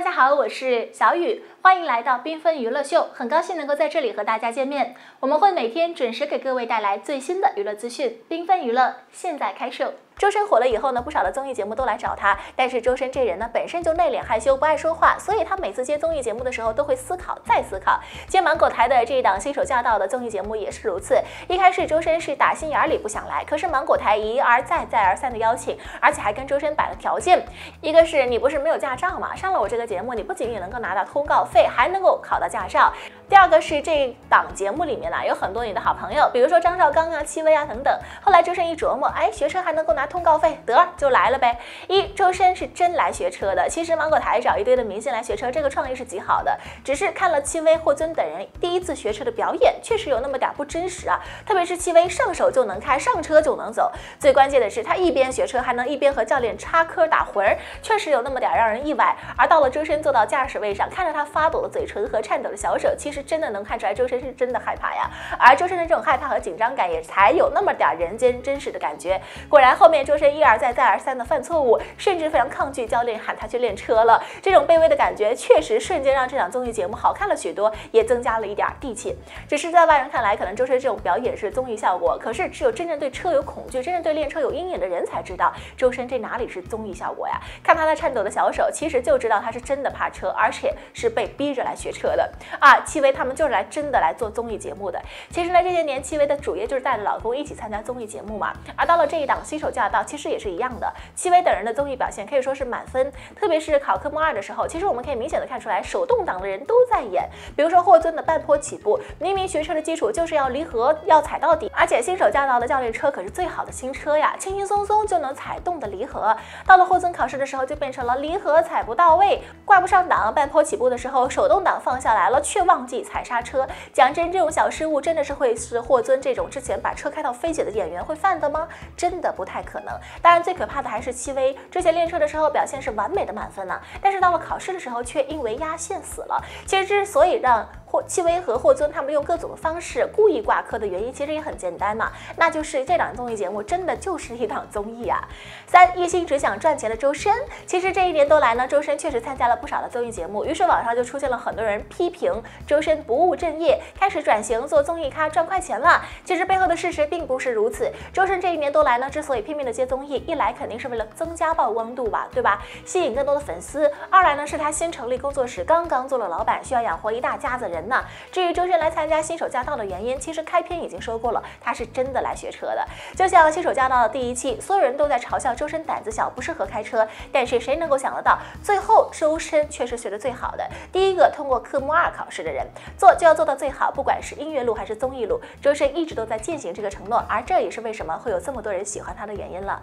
大家好，我是小雨，欢迎来到缤纷娱乐秀，很高兴能够在这里和大家见面。我们会每天准时给各位带来最新的娱乐资讯，缤纷娱乐现在开售。周深火了以后呢，不少的综艺节目都来找他。但是周深这人呢，本身就内敛害羞，不爱说话，所以他每次接综艺节目的时候都会思考再思考。接芒果台的这一档新手驾到的综艺节目也是如此。一开始周深是打心眼里不想来，可是芒果台一而再再而三的邀请，而且还跟周深摆了条件。一个是你不是没有驾照嘛，上了我这个节目，你不仅仅能够拿到通告费，还能够考到驾照。第二个是这档节目里面呢，有很多你的好朋友，比如说张绍刚啊、戚薇啊等等。后来周深一琢磨，哎，学车还能够拿通告费，得就来了呗。一周深是真来学车的。其实芒果台找一堆的明星来学车，这个创意是极好的。只是看了戚薇、霍尊等人第一次学车的表演，确实有那么点不真实啊。特别是戚薇上手就能开，上车就能走。最关键的是，他一边学车还能一边和教练插科打诨，确实有那么点让人意外。而到了周深坐到驾驶位上，看着他发抖的嘴唇和颤抖的小手，其实真的能看出来周深是真的害怕呀。而周深的这种害怕和紧张感，也才有那么点人间真实的感觉。果然，后面周深一而再、再而三的犯错误，甚至非常抗拒教练喊他去练车了。这种卑微的感觉，确实瞬间让这档综艺节目好看了许多，也增加了一点地气。只是在外人看来，可能周深这种表演是综艺效果。可是，只有真正对车有恐惧、真正对练车有阴影的人才知道，周深这哪里是综艺效果呀？看他那颤抖的小手，其实就知道他是真的怕车，而且是被逼着来学车的啊！戚他们就是来真的来做综艺节目的。其实呢，这些年戚薇的主业就是带着老公一起参加综艺节目嘛。而到了这一档新手驾到，其实也是一样的。戚薇等人的综艺表现可以说是满分，特别是考科目二的时候，其实我们可以明显的看出来，手动挡的人都在演。比如说霍尊的半坡起步，明明学车的基础就是要离合要踩到底，而且新手驾到的教练车可是最好的新车呀，轻轻松松就能踩动的离合。到了霍尊考试的时候，就变成了离合踩不到位，挂不上档，半坡起步的时候手动挡放下来了，却忘记踩刹车。讲真，这种小失误真的是会是霍尊这种之前把车开到飞起的演员会犯的吗？真的不太可能。当然，最可怕的还是戚薇，之前练车的时候表现是完美的满分呢，但是到了考试的时候却因为压线死了。其实之所以让霍戚薇和霍尊他们用各种方式故意挂科的原因，其实也很简单嘛，那就是这档综艺节目真的就是一档综艺啊。三一心只想赚钱的周深，其实这一年多来呢，周深确实参加了不少的综艺节目，于是网上就出现了很多人批评周深不务正业，开始转型做综艺咖赚快钱了。其实背后的事实并不是如此。周深这一年多来呢，之所以拼命的接综艺，一来肯定是为了增加曝光度吧，对吧？吸引更多的粉丝；二来呢，是他新成立工作室，刚刚做了老板，需要养活一大家子人呢。至于周深来参加新手驾到的原因，其实开篇已经说过了，他是真的来学车的。就像新手驾到的第一期，所有人都在嘲笑周深胆子小，不适合开车，但是谁能够想得到，最后周深却是学的最好的，第一个通过科目二考试的人。做就要做到最好，不管是音乐路还是综艺路，周深一直都在践行这个承诺，而这也是为什么会有这么多人喜欢他的原因了。